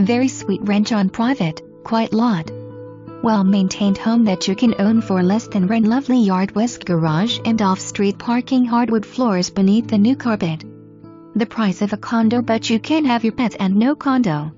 Very sweet ranch on private, quiet lot. Well-maintained home that you can own for less than rent lovely yard west garage and off-street parking hardwood floors beneath the new carpet. The price of a condo but you can have your pets and no condo.